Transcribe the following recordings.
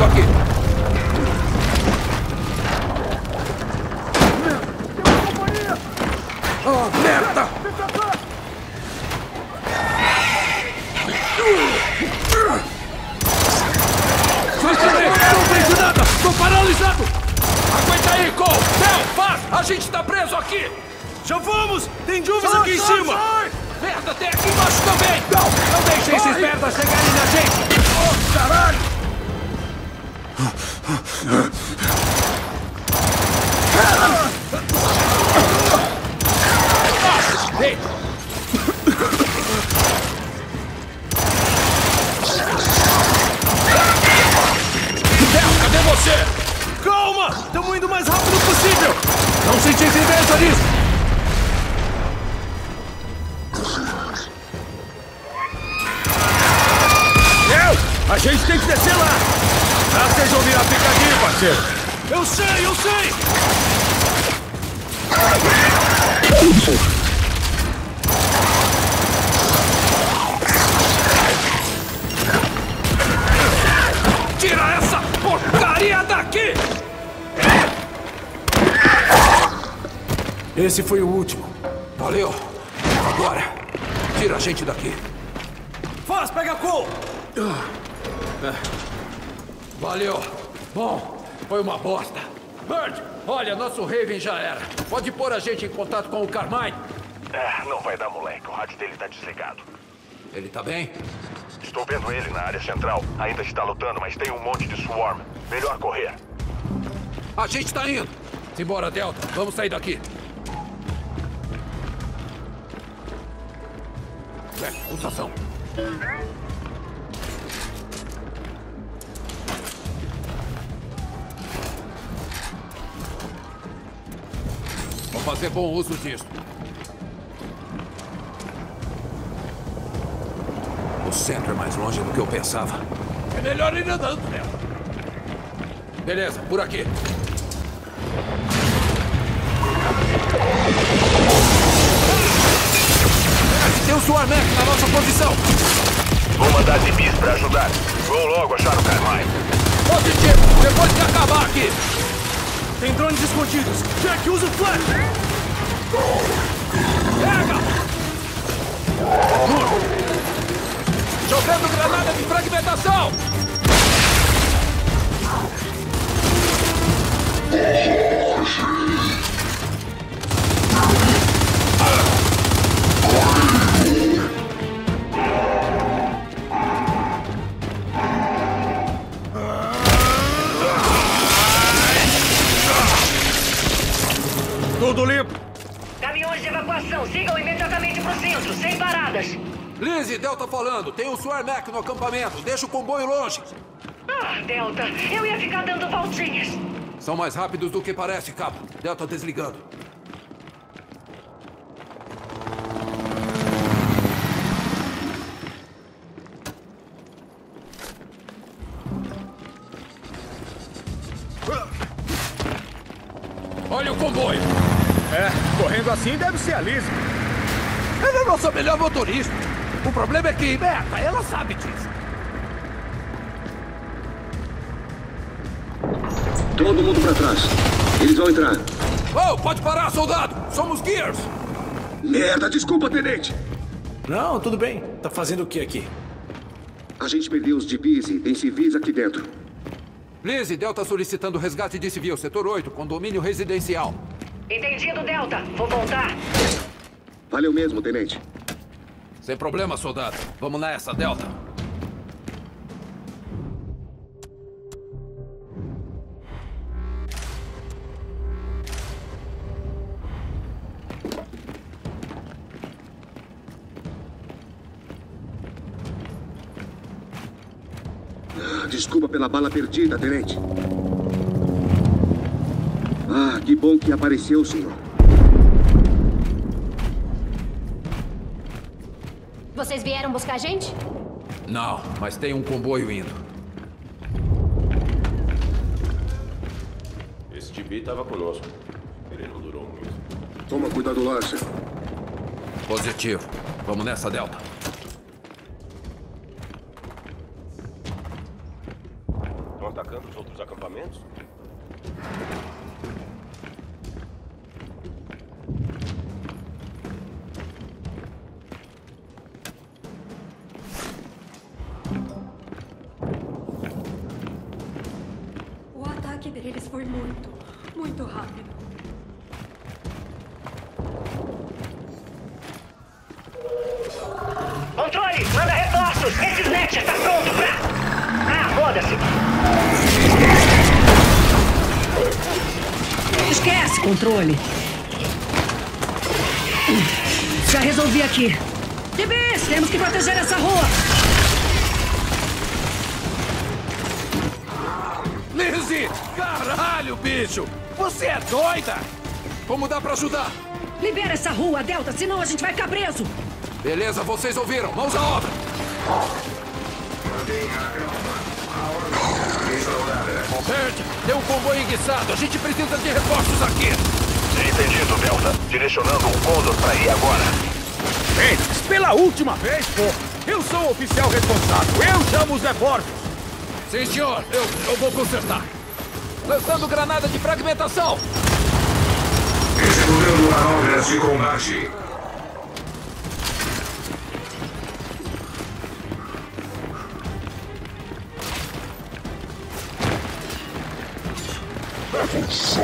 chegando aqui. Oh, merda! Não vejo nada! Tô paralisado! Aguenta aí, Cole! Del, faz! A gente tá preso aqui! Já vamos! Tem dúvidas aqui em cima! Merda, tem aqui embaixo também! Não! Não deixem esses merdas chegarem na gente! Oh, caralho! Você? Calma! Estamos indo o mais rápido possível! Não senti inveja nisso! Eu! A gente tem que descer lá! Ah, vocês vão virar picadinho, parceiro! Eu sei, eu sei! Tira essa porcaria daqui! Esse foi o último. Valeu! Agora, tira a gente daqui. Faz, pega a Cole! Valeu! Bom, foi uma bosta. Bird, olha, nosso Raven já era. Pode pôr a gente em contato com o Carmine? É, não vai dar, moleque. O rádio dele tá desligado. Ele tá bem? Estou vendo ele na área central. Ainda está lutando, mas tem um monte de swarm. Melhor correr. A gente tá indo! Simbora, Delta. Vamos sair daqui. É, pulsação. Vou fazer bom uso disso. O centro é mais longe do que eu pensava. É melhor ir andando, Delta. Beleza, por aqui. Tem um Swarmac na nossa posição. Vou mandar de bis pra ajudar. Vou logo achar o Carmine. Positivo, depois que acabar aqui. Tem drones escondidos! Jack, usa o flash! Pega! Jogando granada de fragmentação! Tudo limpo! Caminhões de evacuação, sigam imediatamente pro centro, sem paradas. Lizzie, Delta falando. Tem um Swarmac no acampamento. Deixa o comboio longe. Ah, Delta, eu ia ficar dando voltinhas. São mais rápidos do que parece, cabo. Delta desligando. Olha o comboio. É, correndo assim deve ser a Liz. Ela é a nossa melhor motorista. O problema é que, merda, ela sabe disso. Todo mundo pra trás. Eles vão entrar. Oh, pode parar, soldado. Somos Gears. Merda, desculpa, tenente. Não, tudo bem. Tá fazendo o que aqui? A gente perdeu os DPs e tem civis aqui dentro. Lizzie, Delta solicitando resgate de civil, setor 8, condomínio residencial. Entendido, Delta. Vou voltar. Valeu mesmo, tenente. Sem problema, soldado. Vamos nessa, Delta. Pela bala perdida, tenente. Ah, que bom que apareceu, senhor. Vocês vieram buscar a gente? Não, mas tem um comboio indo. Esse Tibi tava conosco. Ele não durou muito. Toma cuidado lá, senhor. Positivo. Vamos nessa, Delta. Controle, manda reforços! Esse snatch está pronto pra... Ah, foda-se! Esquece, controle. Já resolvi aqui. DBs, temos que proteger essa rua. Lizzie! Caralho, bicho! Você é doida! Como dá pra ajudar? Libera essa rua, Delta, senão a gente vai ficar preso. Beleza, vocês ouviram. Mãos à obra. Bert, tem um comboio enguiçado. A gente precisa de reforços aqui. Entendido, Delta. Direcionando o Condor pra ir agora. Fênix, pela última vez, pô! Eu sou o oficial responsável. Eu chamo os reforços. Sim, senhor. Eu, eu vou consertar. Lançando granada de fragmentação. Executando manobras de combate.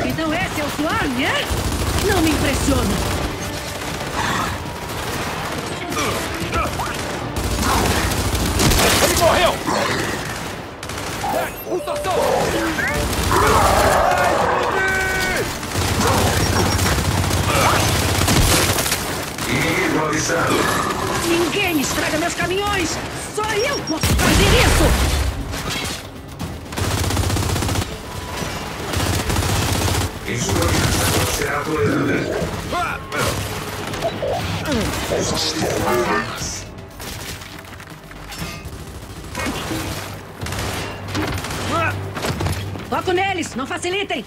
Então esse é o Swarm, é? Não me impressiona. Ele morreu! Bert, pulsação! Ninguém estraga meus caminhões. Só eu posso fazer isso. Insubordinação será tolerada. Ah! Ah! Foco neles, não facilitem.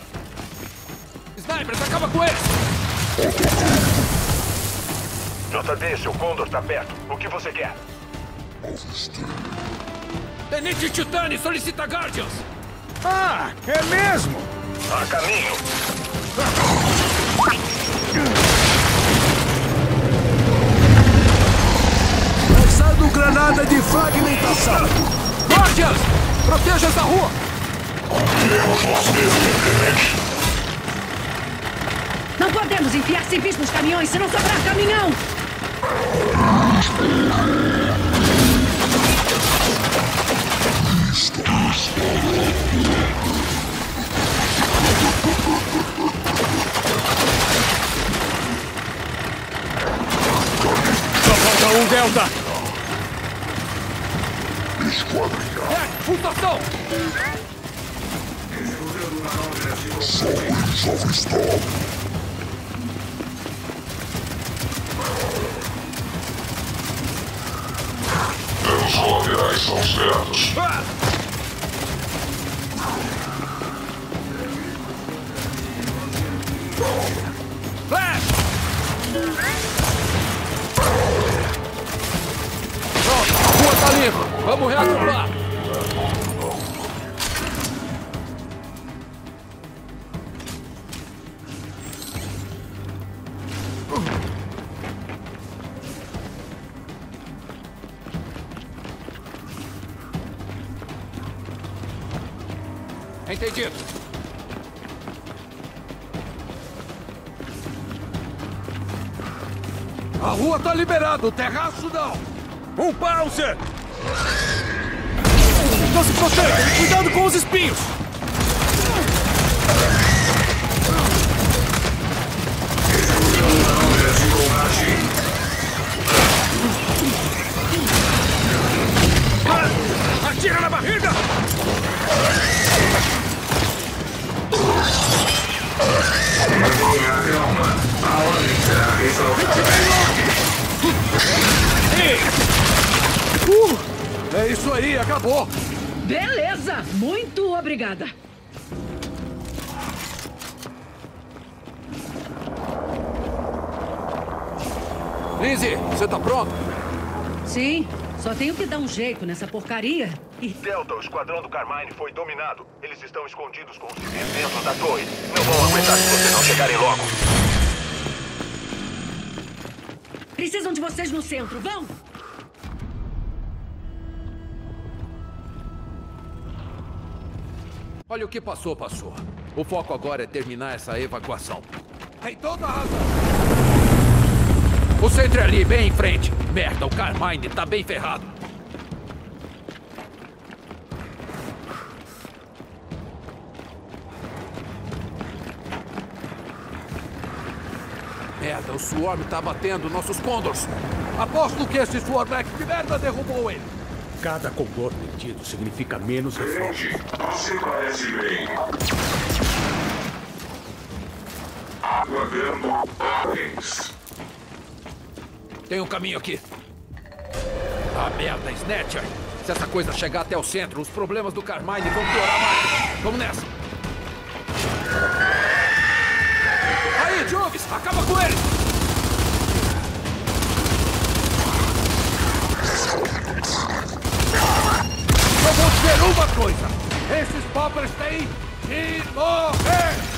Snipers, acaba com eles! JD, seu Condor tá perto. O que você quer? Tenente Titani solicita Guardians! Ah, é mesmo? A caminho. Lançando granada de fragmentação. Guardians! Proteja essa rua! Não podemos enfiar civis nos caminhões se não sobrar caminhão. Só um Delta. Bert, pulsação! Ah! Flash! Pronto, a rua tá limpa. Vamos reagrupar. Entendido. A rua tá liberada, o terraço não. Um Pouncer! Não se proteja! Cuidado com os espinhos! Atira na barriga! Mantenha a calma. A ordem será resolvida. É isso aí, acabou. Beleza, muito obrigada. Lizzie, você tá pronto? Sim, só tenho que dar um jeito nessa porcaria. Delta, o esquadrão do Carmine foi dominado. Eles estão escondidos com os civis dentro da torre. Não vão aguentar se vocês não chegarem logo. Precisam de vocês no centro. Vão! Olha o que passou, passou. O foco agora é terminar essa evacuação. Tem toda a razão. O centro é ali, bem em frente. Merda, o Carmine tá bem ferrado. Merda, o Swarm tá batendo nossos Condors. Aposto que esse Swarmback de merda derrubou ele. Cada condor perdido significa menos reforço. Você parece bem. Aguardando ordens. Tem um caminho aqui. Ah, merda, Snatcher. Se essa coisa chegar até o centro, os problemas do Carmine vão piorar mais. Vamos nessa. Aí, Joves, acaba com ele! Só vou dizer uma coisa. Esses poppers têm que morrer!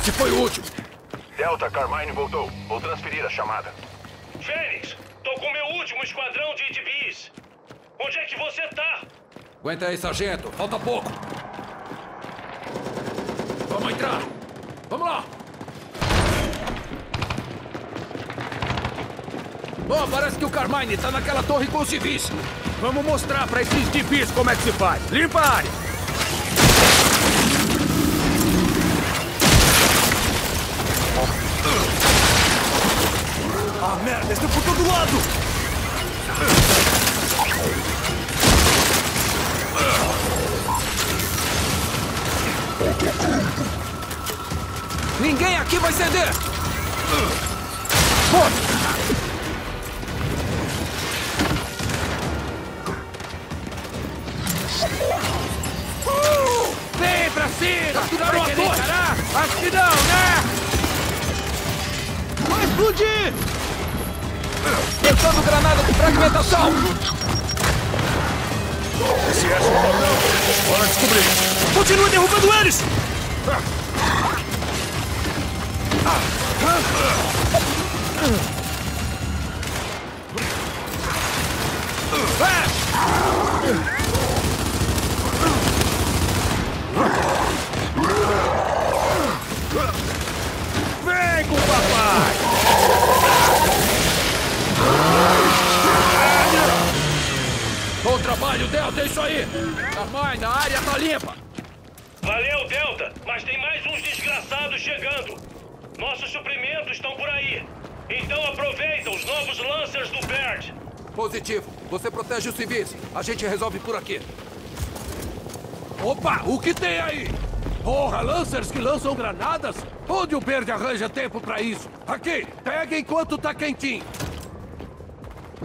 Esse foi o último. Delta, Carmine voltou. Vou transferir a chamada. Fênix, tô com meu último esquadrão de DBs. Onde é que você tá? Aguenta aí, sargento. Falta pouco. Vamos entrar. Vamos lá. Bom, parece que o Carmine tá naquela torre com os civis. Vamos mostrar pra esses DBs como é que se faz. Limpa a área. Merda, estão por todo lado! Ninguém aqui vai ceder! Uh! Vem pra cima! A torre! Acho que não, né? Vai explodir! Lançando granada de fragmentação! Esse é o padrão. Bora descobrir. Continua derrubando eles! Vem com o papai! Bom trabalho, Delta, é isso aí! Carmine, a área tá limpa! Valeu, Delta, mas tem mais uns desgraçados chegando. Nossos suprimentos estão por aí. Então aproveita os novos Lancers do Baird. Positivo. Você protege os civis. A gente resolve por aqui. Opa, o que tem aí? Porra, Lancers que lançam granadas? Onde o Verde arranja tempo pra isso? Aqui, pega enquanto tá quentinho.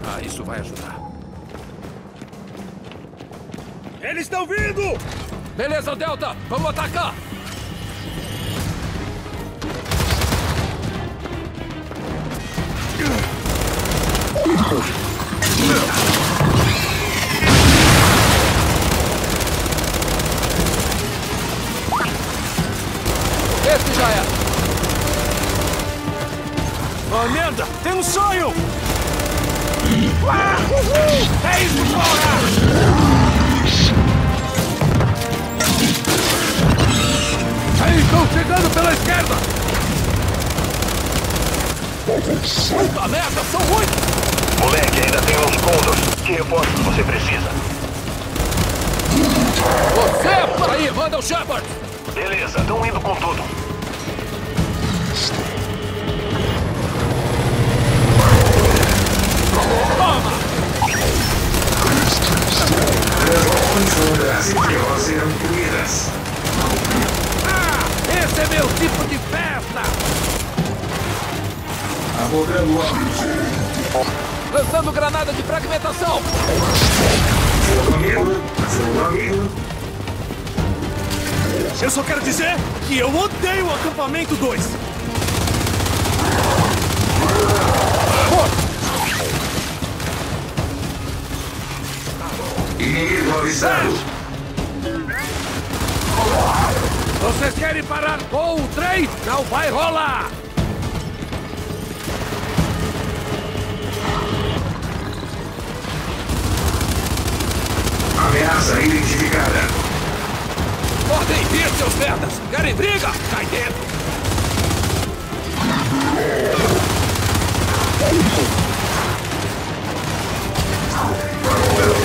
Ah, isso vai ajudar. Eles estão vindo! Beleza, Delta, vamos atacar! Esse já é. Ah, merda! Tem um sonho! É isso, porra! Aí, estão chegando pela esquerda! Puta merda, são muitos! Moleque, ainda tem uns Condors. Que reforços você precisa? Você, por aí, manda o Shepard! Beleza, estão indo com tudo. Toma! Transbordões contra as IPO serão incluídas. Ah, esse é meu tipo de festa! Abordando ônibus. Lançando granada de fragmentação! Seu amigo, seu amigo. Eu só quero dizer que eu odeio o acampamento 2. Inimigo avistado. Vocês querem parar com o trem? Não vai rolar! Ameaça identificada. Podem vir, seus merdas! Querem briga? Cai dentro! Juve!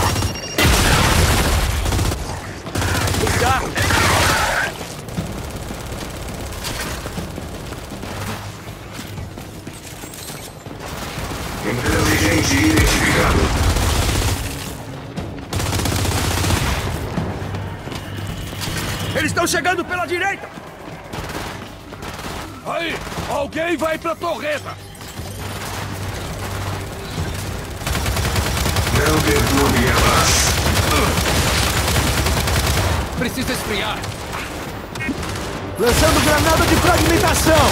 chegando pela direita! Aí! Alguém vai pra torreta! Não perturbe a paz. Precisa esfriar! Lançando granada de fragmentação!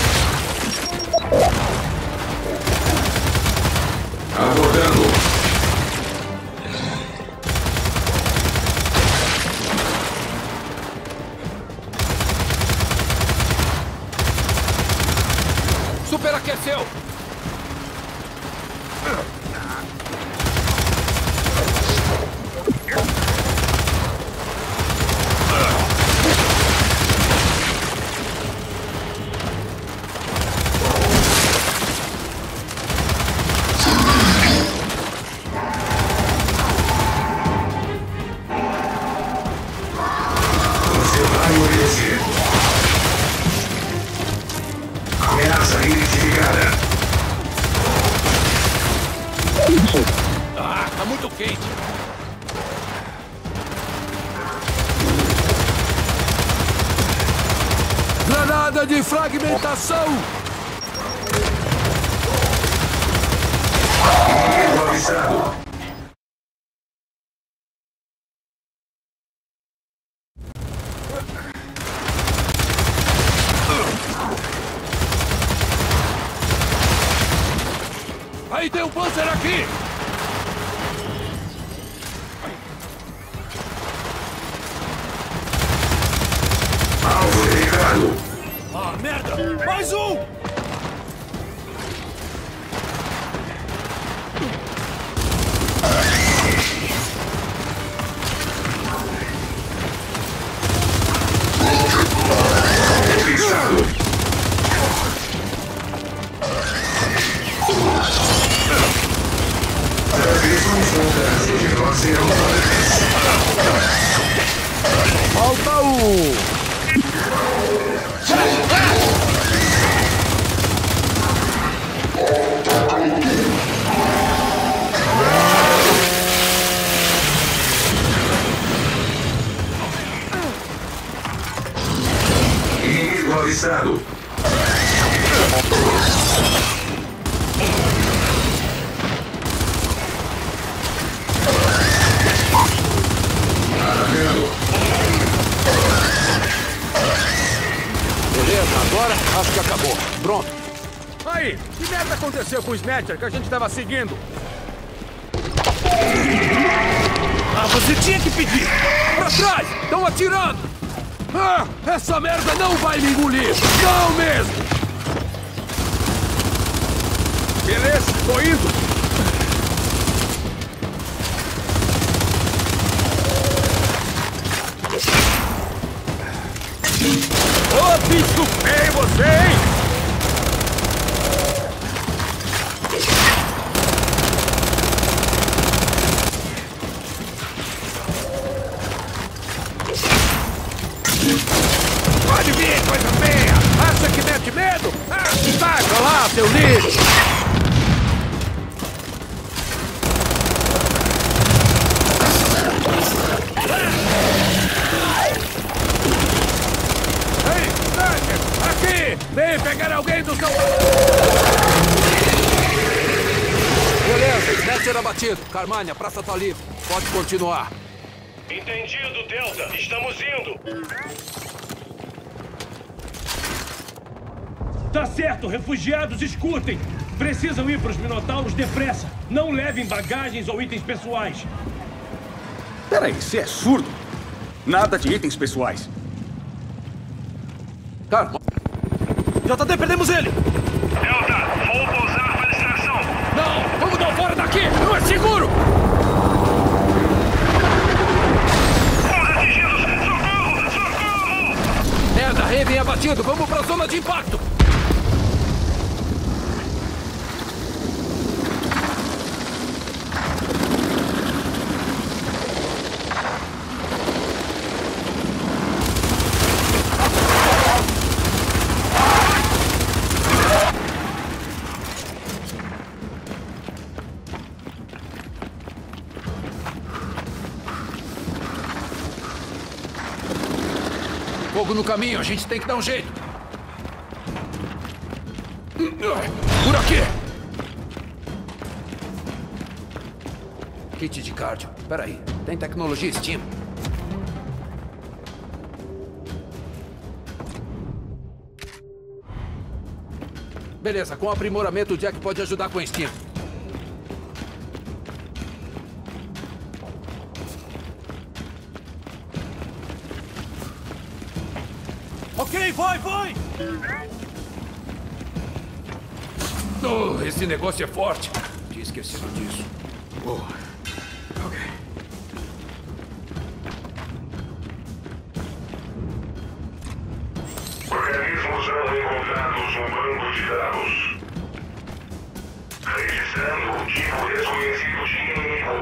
Abordando. Ameaça identificada. Ah, tá muito quente! Granada de fragmentação! Avistado. Ah, merda! Mais um! Falta um! Inimigo avistado. Atacando. Beleza, agora acho que acabou. Pronto. Aí, que merda aconteceu com o Snatcher que a gente tava seguindo? Ah, você tinha que pedir! Pra trás! Estão atirando! Ah, essa merda não vai me engolir! Não mesmo! Beleza, tô indo! Carmania, a praça tá livre. Pode continuar. Entendido, Delta. Estamos indo. Tá certo, refugiados, escutem! Precisam ir pros Minotauros depressa. Não levem bagagens ou itens pessoais. Peraí, você é surdo? Nada de itens pessoais. Carmania... JD, perdemos ele! Delta, vou pousar para extração. Não! Daqui! Não é seguro! Fomos atingidos! Socorro! Socorro! Merda, Raven abatido! Vamos pra zona de impacto! No caminho, a gente tem que dar um jeito. Por aqui! Kit de cardio. Peraí, tem tecnologia Steam. Beleza, com aprimoramento o Jack pode ajudar com a Steam. Vai, vai! Oh, esse negócio é forte. Tinha esquecido disso. Oh. Ok. Organismos não encontrados no banco de dados. Registrando o tipo desconhecido de inimigo.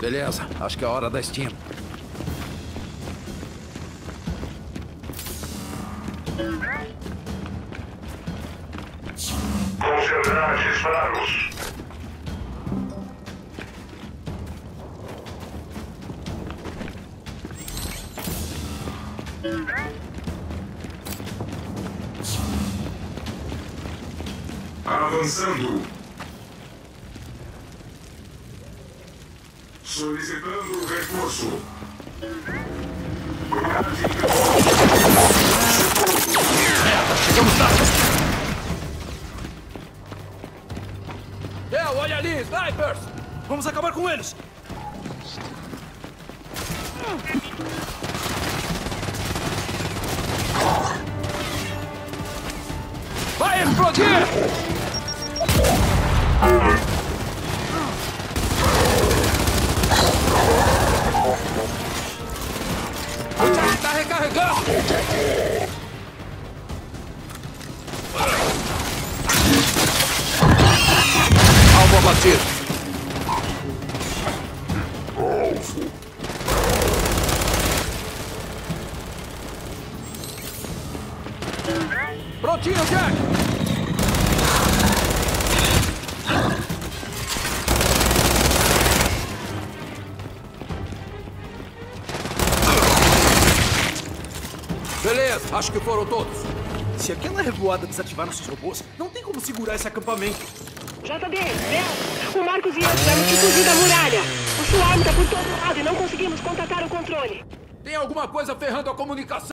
Beleza, acho que é hora da Steam. Concentrar disparos. Avançando. Solicitando reforço. Chegamos tarde. É, olha ali, snipers! Vamos acabar com eles! Vai explodir! Recarregando! Alvo abatido. Acho que foram todos. Se aquela revoada desativar nossos robôs, não tem como segurar esse acampamento. JB, Bel, o Marcos e eu tivemos que fugir da muralha. O Swarm tá por todo lado e não conseguimos contatar o controle. Tem alguma coisa ferrando a comunicação?